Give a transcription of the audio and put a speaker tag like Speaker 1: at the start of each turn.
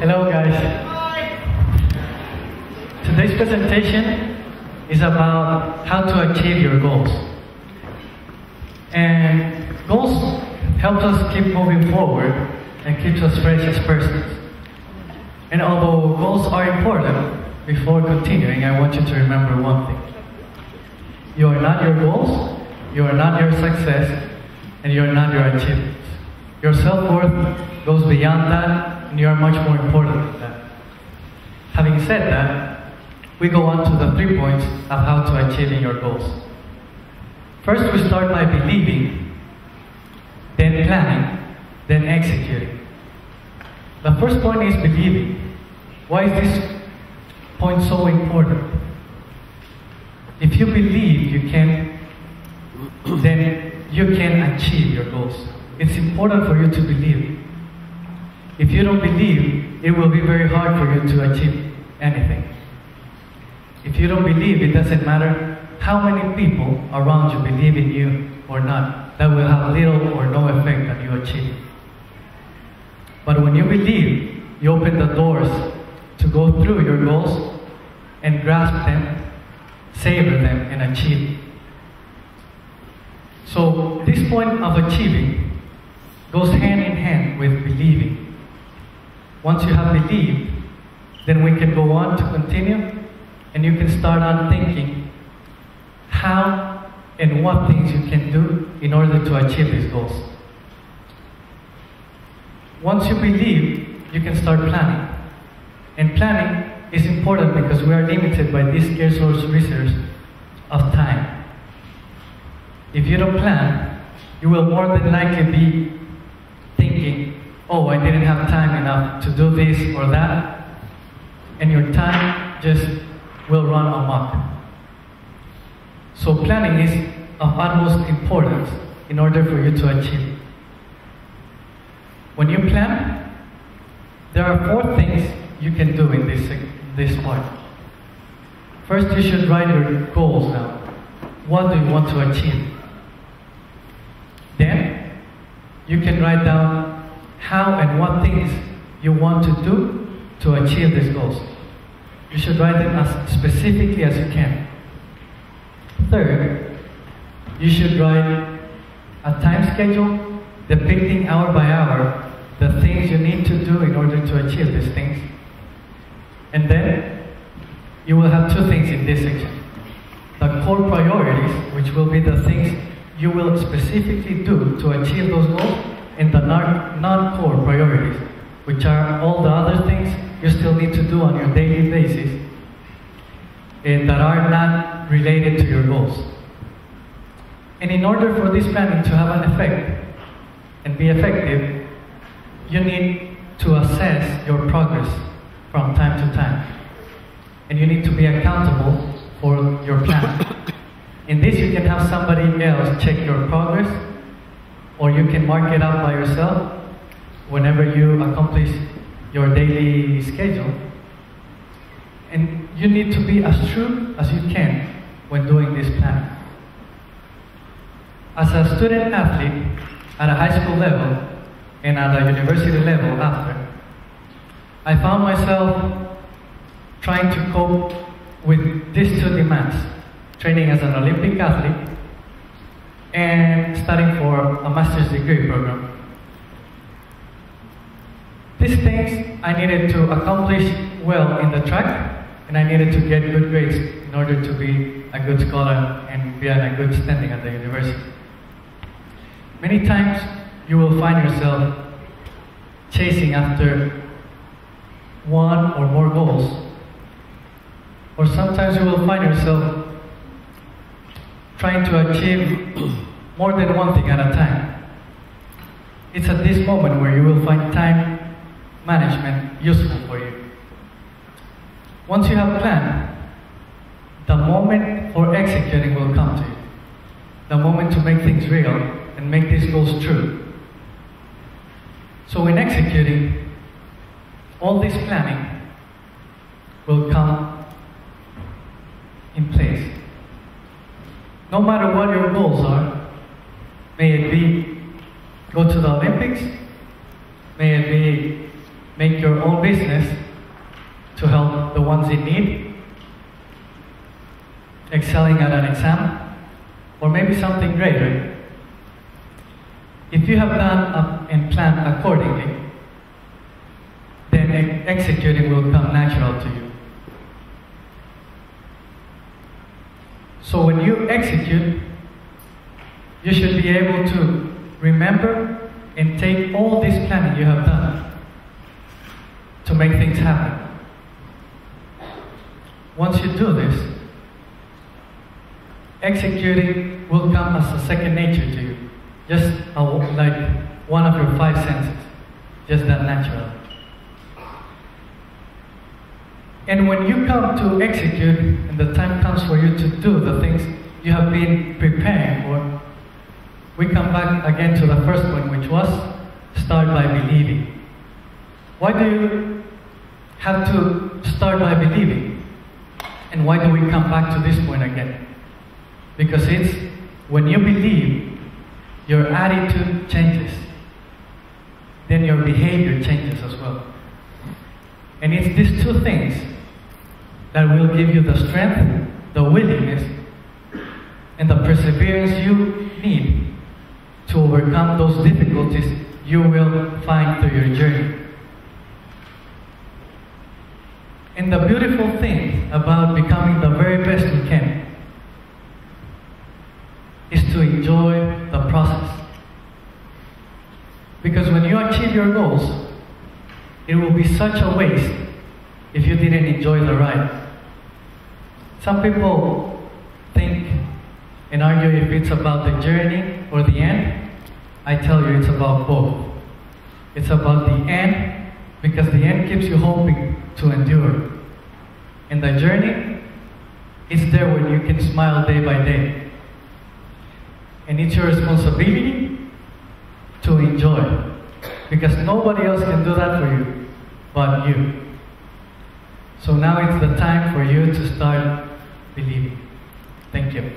Speaker 1: Hello, guys. Today's presentation is about how to achieve your goals. And goals help us keep moving forward and keeps us fresh as persons. And although goals are important, before continuing, I want you to remember one thing. You are not your goals, you are not your success, and you are not your achievements. Your self-worth goes beyond that, and you are much more important than that. Having said that, we go on to the three points of how to achieving your goals. First, we start by believing, then planning, then executing. The first point is believing. Why is this point so important? If you believe you can, then you can achieve your goals. It's important for you to believe. If you don't believe, it will be very hard for you to achieve anything. If you don't believe, it doesn't matter how many people around you believe in you or not. That will have little or no effect on you achieving. But when you believe, you open the doors to go through your goals and grasp them, savor them, and achieve. So, this point of achieving goes hand in hand with believing. Once you have believed, then we can go on to continue and you can start on thinking how and what things you can do in order to achieve these goals. Once you believe, you can start planning. And planning is important because we are limited by this scarce resource of time. If you don't plan, you will more than likely be thinking, oh, I didn't have time enough to do this or that, and your time just will run amok. So planning is of utmost importance in order for you to achieve. When you plan, there are four things you can do in this, this part. First, you should write your goals down. What do you want to achieve? Then, you can write down how and what things you want to do to achieve these goals. You should write them as specifically as you can. Third, you should write a time schedule depicting hour by hour the things you need to do in order to achieve these things. And then you will have two things in this section. The core priorities, which will be the things you will specifically do to achieve those goals, and the non-core priorities, which are all the other things you still need to do on your daily basis and that are not related to your goals. And in order for this planning to have an effect and be effective, you need to assess your progress from time to time. And you need to be accountable for your plan. In this, you can have somebody else check your progress, or you can mark it out by yourself whenever you accomplish your daily schedule. And you need to be as true as you can when doing this plan. As a student athlete at a high school level and at a university level after, I found myself trying to cope with these two demands training as an Olympic athlete and studying for a master's degree program. These things I needed to accomplish well in the track, and I needed to get good grades in order to be a good scholar and be in a good standing at the university. Many times you will find yourself chasing after one or more goals. Or sometimes you will find yourself trying to achieve more than one thing at a time. It's at this moment where you will find time management useful for you. Once you have a plan, the moment for executing will come to you. The moment to make things real and make these goals true. So in executing, all this planning will come in place. No matter what your goals are, may it be go to the Olympics, may it be make your own business to help the ones in need, excelling at an exam, or maybe something greater. If you have done and planned accordingly, then executing will come natural to you. So when you execute, you should be able to remember and take all this planning you have done to make things happen. Once you do this, executing will come as a second nature to you, just like one of your five senses, just that natural. And when you come to execute, and the time comes for you to do the things you have been preparing for, we come back again to the first point, which was start by believing. Why do you have to start by believing? And why do we come back to this point again? Because it's when you believe, your attitude changes, then your behavior changes as well. And it's these two things that will give you the strength, the willingness, and the perseverance you need to overcome those difficulties you will find through your journey. And the beautiful thing about becoming the very best you can is to enjoy the process. Because when you achieve your goals, it will be such a waste if you didn't enjoy the ride. Some people think and argue if it's about the journey or the end. I tell you, it's about both. It's about the end because the end keeps you hoping to endure. And the journey is there when you can smile day by day. And it's your responsibility to enjoy because nobody else can do that for you but you. So now it's the time for you to start believing. Thank you.